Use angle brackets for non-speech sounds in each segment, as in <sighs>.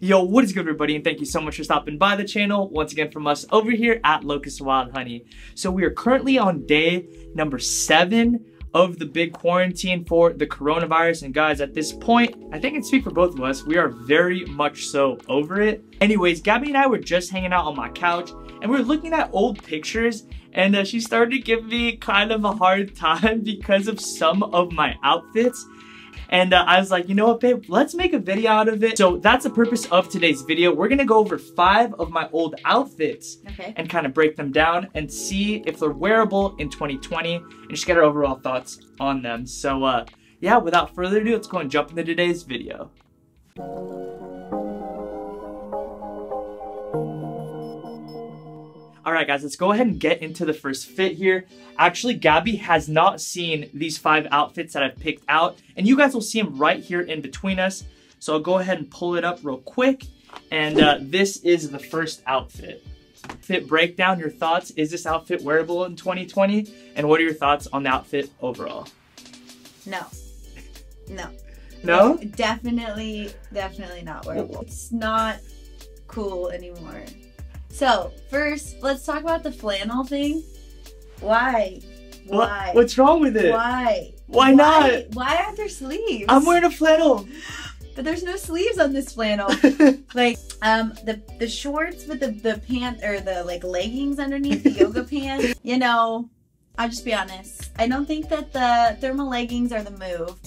Yo, what is good everybody and thank you so much for stopping by the channel once again from us over here at Locust Wild Honey. So we are currently on day number seven of the big quarantine for the coronavirus and guys at this point, I think I speak for both of us, we are very much so over it. Anyways, Gabby and I were just hanging out on my couch and we were looking at old pictures and uh, she started to give me kind of a hard <laughs> time because of some of my outfits and uh, I was like, you know what, babe, let's make a video out of it. So that's the purpose of today's video. We're gonna go over five of my old outfits Okay. and kind of break them down and see if they're wearable in 2020 and just get our overall thoughts on them. So uh, yeah, without further ado, let's go and jump into today's video. All right, guys, let's go ahead and get into the first fit here. Actually, Gabby has not seen these five outfits that I've picked out, and you guys will see them right here in between us. So I'll go ahead and pull it up real quick. And uh, this is the first outfit. Fit breakdown, your thoughts. Is this outfit wearable in 2020? And what are your thoughts on the outfit overall? No. No. No? Definitely, definitely not wearable. It's not cool anymore. So, first, let's talk about the flannel thing. Why? What, Why? what's wrong with it? Why? Why not? Why aren't there sleeves? I'm wearing a flannel. But there's no sleeves on this flannel. <laughs> like, um, the the shorts with the the pant or the like leggings underneath the yoga <laughs> pants. You know, I'll just be honest. I don't think that the thermal leggings are the move.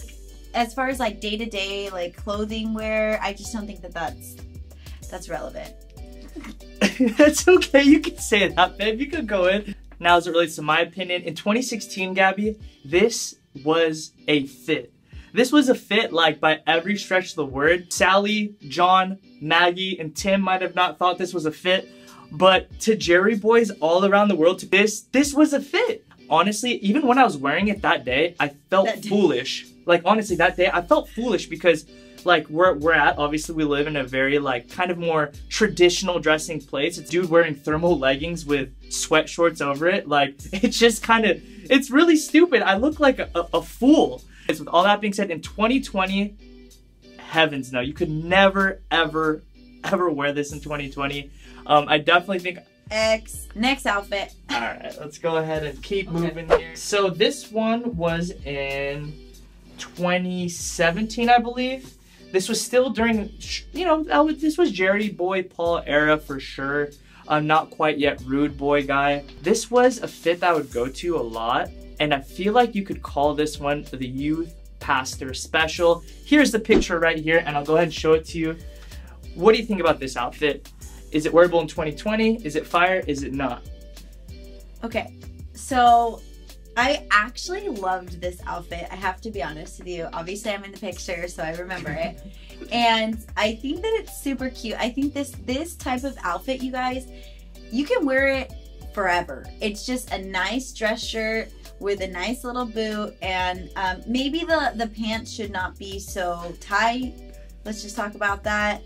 As far as like day to day like clothing wear, I just don't think that that's that's relevant. <laughs> That's okay. You can say that, babe. You can go in. Now, as it relates to my opinion, in 2016, Gabby, this was a fit. This was a fit, like, by every stretch of the word. Sally, John, Maggie, and Tim might have not thought this was a fit, but to Jerry boys all around the world, to this, this was a fit. Honestly, even when I was wearing it that day, I felt That foolish. Like, honestly, that day, I felt foolish because like where we're at, obviously we live in a very like kind of more traditional dressing place. It's dude wearing thermal leggings with sweat shorts over it. Like <laughs> it's just kind of it's really stupid. I look like a, a, a fool. With all that being said, in 2020, heavens no, you could never ever ever wear this in 2020. Um, I definitely think X next outfit. all right, let's go ahead and keep moving here. So this one was in 2017, I believe. This was still during, you know, this was Jerry Boy Paul era for sure. I'm not quite yet Rhude boy guy. This was a fit that I would go to a lot, and I feel like you could call this one the youth pastor special. Here's the picture right here, and I'll go ahead and show it to you. What do you think about this outfit? Is it wearable in 2020? Is it fire? Is it not? Okay, so I actually loved this outfit. I have to be honest with you. Obviously, I'm in the picture, so I remember it. <laughs> and I think that it's super cute. I think this this type of outfit, you guys, you can wear it forever. It's just a nice dress shirt with a nice little boot, and um, maybe the the pants should not be so tight. Let's just talk about that.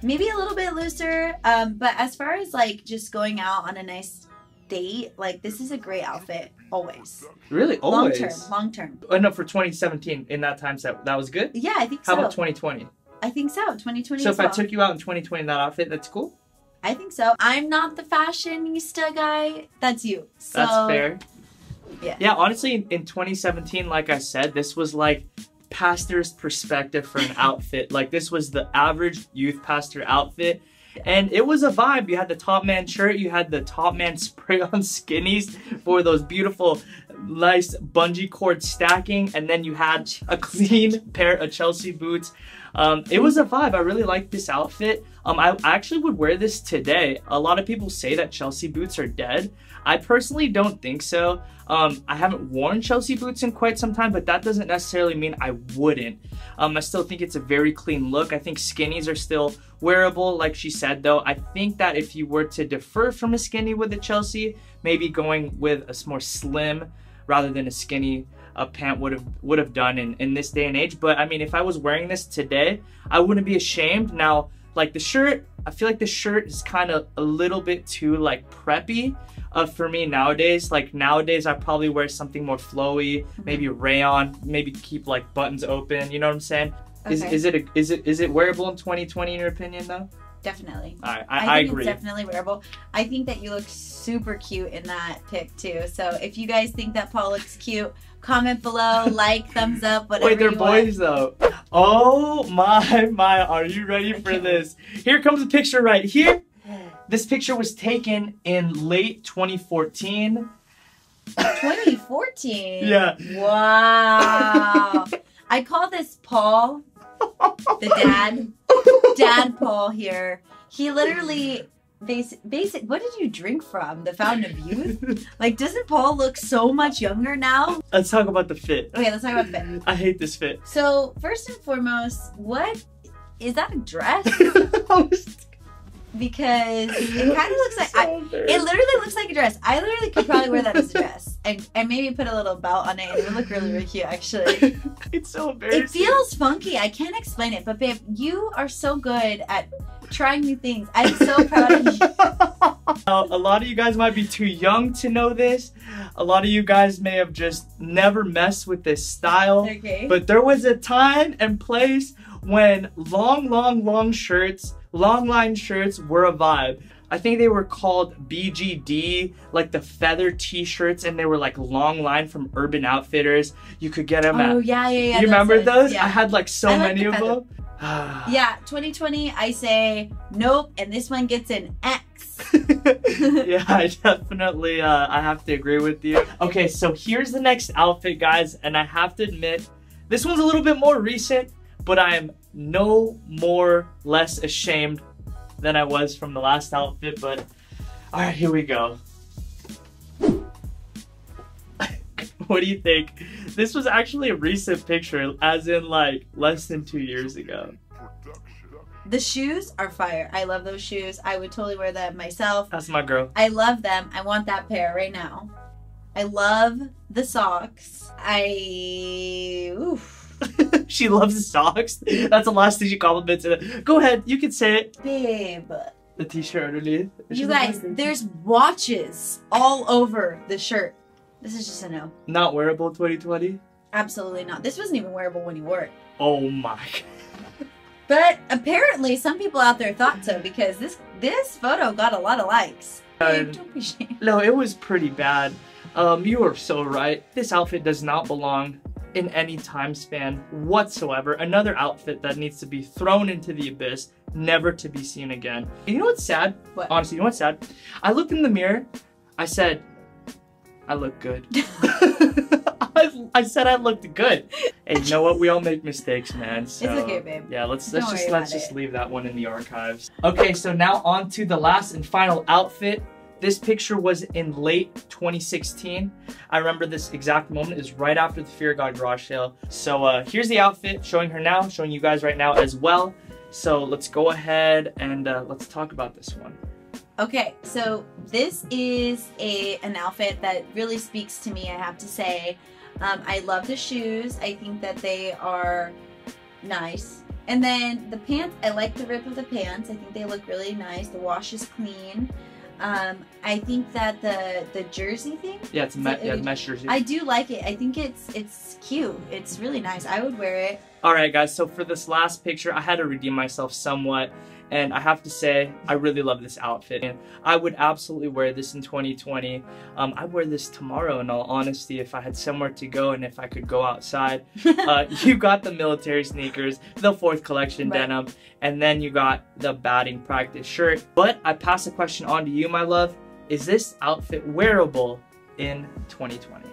Maybe a little bit looser, um, but as far as like just going out on a nice date, like this is a great outfit always. Really? always. Long term, long term. Oh, no, for 2017, in that time set, that was good? Yeah, I think so. How so. about 2020? I think so. 2020 So if well. I took you out in 2020 in that outfit, that's cool? I think so. I'm not the fashionista guy. That's you. So, That's fair. yeah. Yeah, honestly, in, in 2017, like I said, this was like pastor's perspective for an outfit. Like this was the average youth pastor outfit. And it was a vibe. You had the Topman shirt, you had the Topman <laughs> spray on skinnies for those beautiful, nice bungee cord stacking, and then you had a clean <laughs> pair of Chelsea boots. Um, it was a vibe. I really liked this outfit. Um, I actually would wear this today. A lot of people say that Chelsea boots are dead. I personally don't think so. Um, I haven't worn Chelsea boots in quite some time, but that doesn't necessarily mean I wouldn't. Um, I still think it's a very clean look. I think skinnies are still wearable, like she said, though. I think that if you were to defer from a skinny with a Chelsea, maybe going with a more slim rather than a skinny a pant would have would have done in, in this day and age. But I mean, if I was wearing this today, I wouldn't be ashamed. Now, like the shirt, I feel like the shirt is kind of a little bit too like preppy uh, for me nowadays. Like nowadays, I probably wear something more flowy, maybe rayon, maybe keep like buttons open. You know what I'm saying? Is, is it a, is it is it wearable in 2020 in your opinion though? Definitely. I I, I, I, think agree. it's definitely wearable. I think that you look super cute in that pic too. So if you guys think that Paul looks cute, comment below, <laughs> like, thumbs up, whatever Wait, they're you want. boys though. Oh my my! Are you ready for this? Here comes a picture right here. This picture was taken in late 2014. 2014. <laughs> Yeah. Wow. <laughs> I call this Paul, the dad, dad Paul here. He literally basic basic what did you drink from? The fountain of youth? Like doesn't Paul look so much younger now? Let's talk about the fit. Okay, let's talk about the fit. I hate this fit. So first and foremost, what is that a dress? <laughs> <laughs> Because <laughs> it kind of looks like I, it literally looks like a dress. I literally could probably wear that as a dress, <laughs> and and maybe put a little belt on it, and it would look really really cute actually. <laughs> it's so embarrassing. It feels funky. I can't explain it, but babe, you are so good at trying new things. I'm so proud of you. Now, a lot of you guys might be too young to know this. A lot of you guys may have just never messed with this style. Okay. But there was a time and place when long, long, long shirts, long line shirts were a vibe. I think they were called BDG, like the feather t-shirts, and they were like long line from Urban Outfitters. You could get them oh at. yeah, yeah, yeah. you remember those? Yeah. I had like so like many the of them. <sighs> yeah, 2020. I say nope, and this one gets an X. <laughs> yeah, I definitely uh, I have to agree with you. Okay, so here's the next outfit, guys, and I have to admit, this one's a little bit more recent, but I am no more less ashamed than I was from the last outfit. But all right, here we go. <laughs> what do you think? This was actually a recent picture, as in like less than two years ago. The shoes are fire. I love those shoes. I would totally wear them myself. That's my girl. I love them. I want that pair right now. I love the socks. I oof. <laughs> she loves socks. That's the last thing she compliments. it. Go ahead, you can say it. Babe. The t-shirt underneath. You guys, there's watches all over the shirt. This is just a no. not wearable 2020. Absolutely not. This wasn't even wearable when you wore it. Oh my. <laughs> But apparently some people out there thought so because this this photo got a lot of likes. Babe, don't be <laughs> ashamed. No, it was pretty bad. Um, you are so right. This outfit does not belong in any time span whatsoever. Another outfit that needs to be thrown into the abyss, never to be seen again. You know what's sad? What? Honestly, you know what's sad? I looked in the mirror. I said, I look good. <laughs> <laughs> I, I said I looked good. Hey, you know what? We all make mistakes, man. So, It's okay, babe. Yeah, let's Don't let's just let's just it. leave that one in the archives. Okay, so now on to the last and final outfit. This picture was in late 2016. I remember this exact moment is right after the Fear God garage sale. So uh, here's the outfit, showing her now, showing you guys right now as well. So let's go ahead and uh, let's talk about this one. Okay, so this is a an outfit that really speaks to me, I have to say. Um, I love the shoes. I think that they are nice. And then the pants, I like the rip of the pants. I think they look really nice. The wash is clean. Um, I think that the the jersey thing, Yeah, it's me- So, yeah, mesh jersey. I do like it. I think it's it's cute. It's really nice. I would wear it. All right, guys. So for this last picture, I had to redeem myself somewhat, and I have to say, I really love this outfit, and I would absolutely wear this in 2020. Um, I'd wear this tomorrow, in all honesty, if I had somewhere to go and if I could go outside. <laughs> uh, you got the military sneakers, the fourth collection Right. denim, and then you got the batting practice shirt. But I pass the question on to you, my love. Is this outfit wearable in 2020?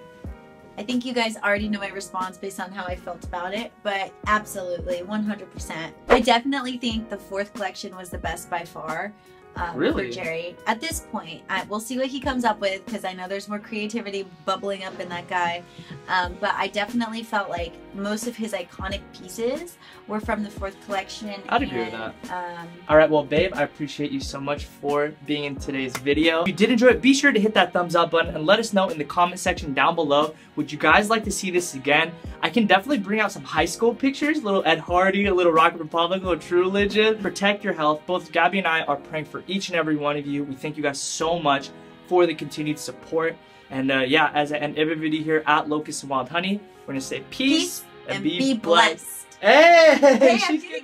I think you guys already know my response based on how I felt about it, but absolutely, 100%. I definitely think the fourth collection was the best by far. Um, Really? For Jerry. At this point, I, we'll see what he comes up with because I know there's more creativity bubbling up in that guy. Um, but I definitely felt like most of his iconic pieces were from the fourth collection. I'd agree with and, Um, All right, well, babe, I appreciate you so much for being in today's video. If you did enjoy it, be sure to hit that thumbs up button and let us know in the comment section down below. Would you guys like to see this again? I can definitely bring out some high school pictures, a little Ed Hardy, a little Rock & Republic, a little True Religion. Protect your health. Both Gabby and I are praying for each and every one of you. We thank you guys so much for the continued support. And uh, yeah, as I end every video here at Locust and Wild Honey, we're gonna say peace, peace and be blessed. blessed. Hey, Hey,